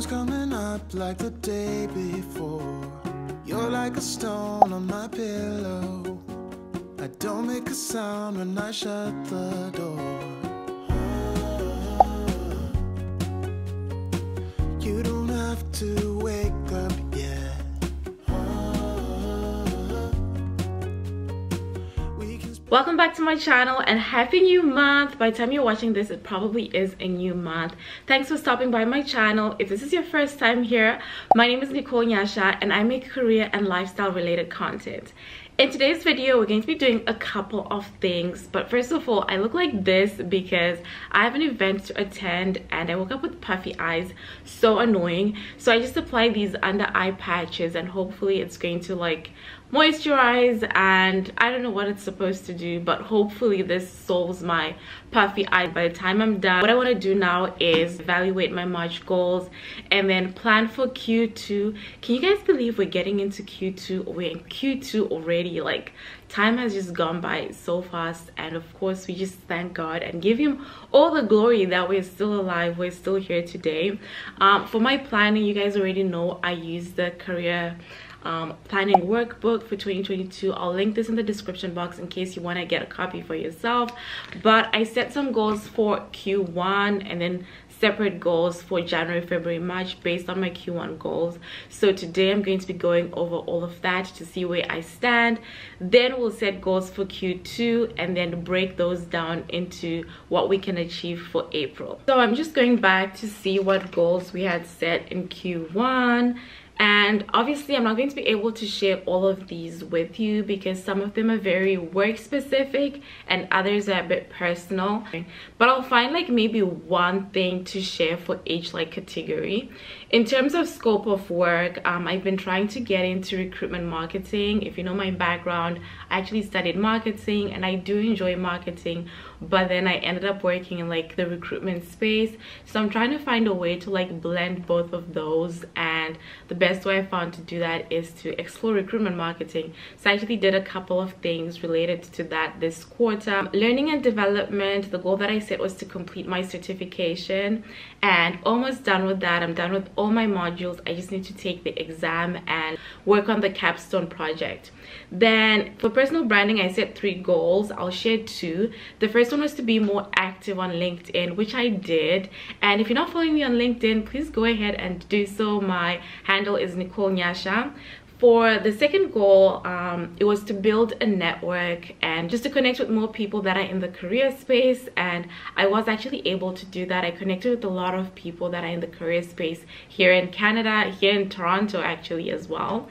Sun's coming up like the day before. You're like a stone on my pillow. I don't make a sound when I shut the door. You don't have to wake welcome back to my channel and happy new month. By the time you're watching this it probably is a new month. Thanks for stopping by my channel. If this is your first time here my name is nicole nyasha and i make career and lifestyle related content. In today's video we're going to be doing a couple of things but first of all i look like this because i have an event to attend and i woke up with puffy eyes so annoying. So i just applied these under eye patches and hopefully it's going to like moisturize and i don't know what it's supposed to do but hopefully this solves my puffy eye by the time i'm done. What i want to do now is evaluate my march goals and then plan for q2 can you guys believe we're getting into q2 we're in q2 already like time has just gone by so fast and of course we just thank god and give him all the glory that we're still alive we're still here today. Um, for my planning you guys already know i use the career um, planning workbook for 2022 i'll link this in the description box in case you want to get a copy for yourself but i set some goals for q1 and then separate goals for January, February, March based on my Q1 goals. So today I'm going to be going over all of that to see where I stand. Then we'll set goals for Q2 and then break those down into what we can achieve for April. So I'm just going back to see what goals we had set in Q1 and obviously i'm not going to be able to share all of these with you because some of them are very work specific and others are a bit personal. But i'll find like maybe one thing to share for each like category. In terms of scope of work um, i've been trying to get into recruitment marketing. If you know my background i actually studied marketing and i do enjoy marketing but then i ended up working in like the recruitment space. So i'm trying to find a way to like blend both of those and the best way i found to do that is to explore recruitment marketing. So i actually did a couple of things related to that this quarter. Learning and development the goal that i set was to complete my certification and almost done with that. I'm done with all my modules. I just need to take the exam and work on the capstone project. Then for personal branding i set three goals. I'll share two. The first one was to be more active on linkedin which i did. And if you're not following me on linkedin please go ahead and do so. My handle is nicole nyasha for the second goal um, it was to build a network and just to connect with more people that are in the career space. And i was actually able to do that. I connected with a lot of people that are in the career space here in canada here in toronto actually as well.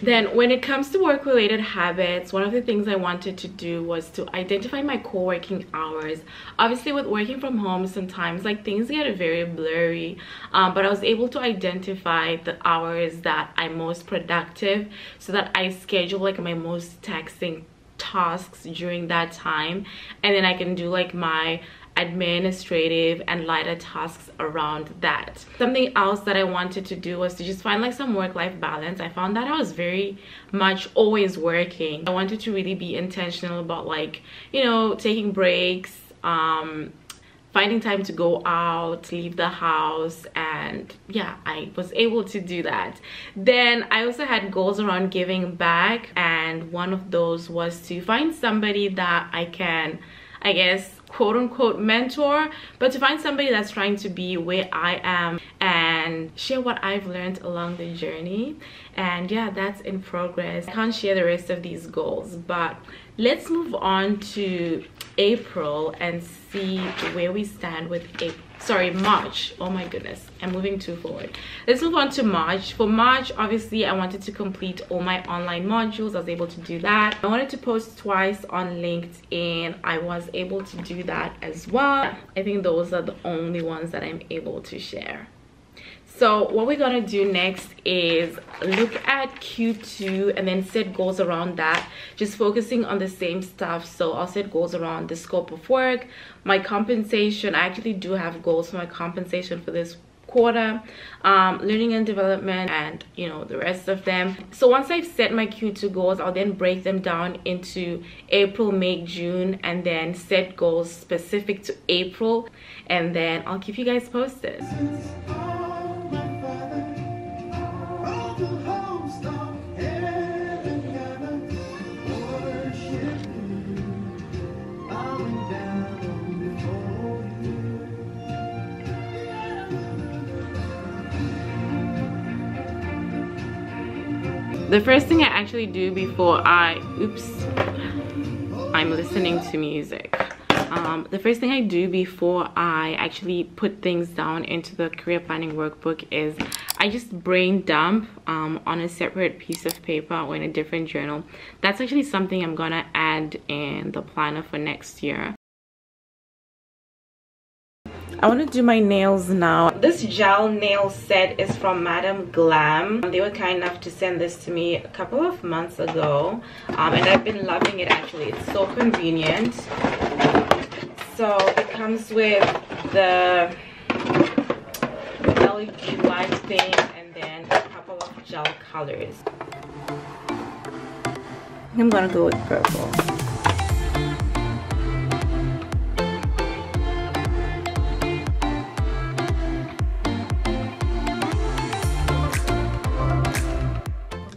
Then when it comes to work related habits one of the things i wanted to do was to identify my co-working hours. Obviously with working from home sometimes like things get very blurry um, but i was able to identify the hours that i'm most productive so that I schedule like my most taxing tasks during that time. And then I can do like my administrative and lighter tasks around that. Something else that i wanted to do was to just find like some work-life balance. I found that i was very much always working. I wanted to really be intentional about like you know taking breaks um finding time to go out leave the house and yeah i was able to do that. Then i also had goals around giving back and one of those was to find somebody that i can i guess quote unquote mentor but to find somebody that's trying to be where i am and share what i've learned along the journey. And yeah that's in progress. I can't share the rest of these goals but let's move on to april and see where we stand with april sorry march. Oh my goodness. I'm moving too forward. Let's move on to march. For march obviously i wanted to complete all my online modules. I was able to do that. I wanted to post twice on linkedin. I was able to do that as well. I think those are the only ones that i'm able to share so what we're gonna do next is look at q2 and then set goals around that. Just focusing on the same stuff. So i'll set goals around the scope of work my compensation. I actually do have goals for my compensation for this quarter um, learning and development and you know the rest of them. So once i've set my q2 goals i'll then break them down into april may june and then set goals specific to april. And then i'll keep you guys posted the first thing I actually do before I oops I'm listening to music. Um, the first thing I do before I actually put things down into the career planning workbook is I just brain dump um, on a separate piece of paper or in a different journal. That's actually something I'm gonna add in the planner for next year I want to do my nails now. This gel nail set is from Madam Glam. They were kind enough to send this to me a couple of months ago. Um, and I've been loving it actually. It's so convenient. So it comes with the LED light thing and then a couple of gel colors. I'm gonna go with purple.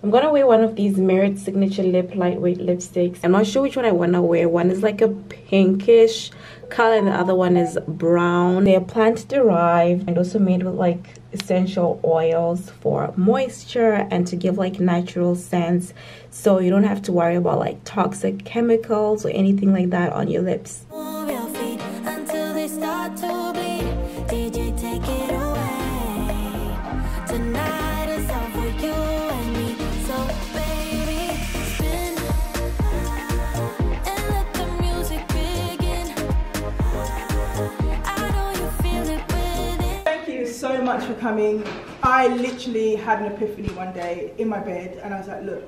I'm gonna wear one of these Merit Signature Lip Lightweight Lipsticks. I'm not sure which one I wanna wear. One is like a pinkish color and the other one is brown. They are plant derived and also made with like essential oils for moisture and to give like natural scents so you don't have to worry about like toxic chemicals or anything like that on your lips. Much for coming. I literally had an epiphany one day in my bed and I was like, look,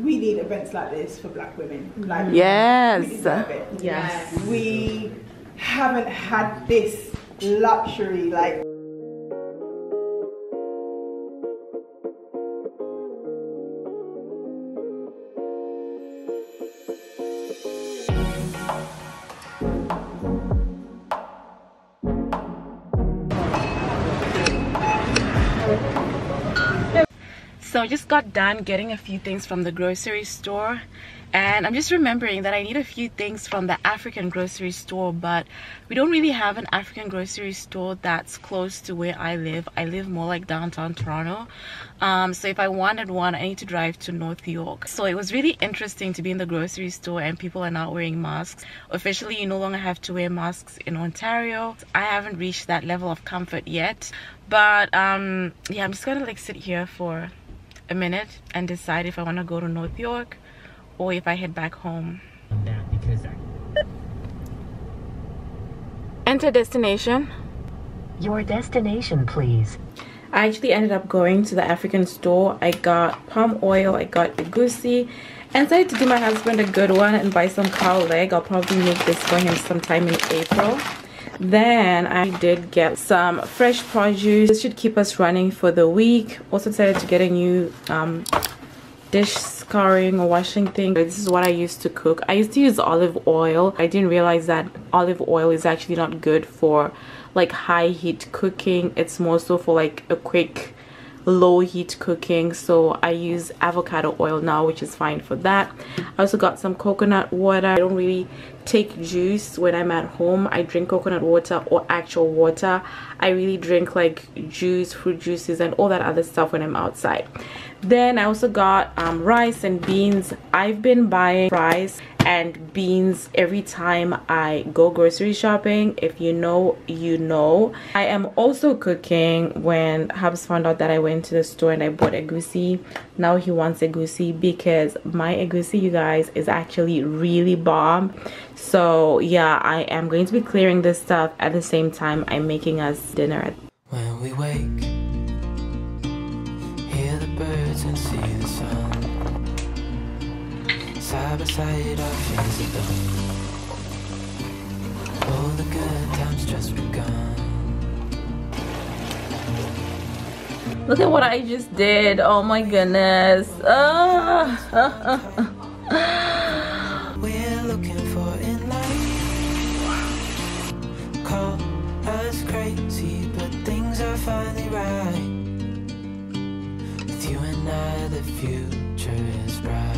we need events like this for black women. Like yes. We yes. We haven't had this luxury like so I just got done getting a few things from the grocery store. And I'm just remembering that I need a few things from the African grocery store but we don't really have an African grocery store that's close to where I live. I live more like downtown Toronto. Um, so if I wanted one I need to drive to North York. So it was really interesting to be in the grocery store and people are not wearing masks. Officially you no longer have to wear masks in Ontario. I haven't reached that level of comfort yet. But um, yeah I'm just gonna like sit here for a minute and decide if I want to go to North York or if I head back home. Enter destination. Your destination, please. I actually ended up going to the African store. I got palm oil, I got egusi, and decided to do my husband a good one and buy some cow leg. I'll probably make this for him sometime in April then i did get some fresh produce. This should keep us running for the week. Also decided to get a new um, dish scouring or washing thing. This is what i used to cook. I used to use olive oil. I didn't realize that olive oil is actually not good for like high heat cooking. It's more so for like a quick low heat cooking. So i use avocado oil now which is fine for that. I also got some coconut water. I don't really take juice when i'm at home. I drink coconut water or actual water. I really drink like juice fruit juices and all that other stuff when i'm outside. Then i also got um, rice and beans. I've been buying rice and beans every time I go grocery shopping. If you know, you know. I am also cooking when Hubs found out that I went to the store and I bought egusi. Now he wants egusi because my egusi, you guys, is actually really bomb. So yeah, I am going to be clearing this stuff at the same time I'm making us dinner. When we wake, By side, are. All the good times just begun. Look at what I just did. Oh my goodness. Uh, we're looking for in life. Call us crazy, but things are finally right. With you and I, the future is bright.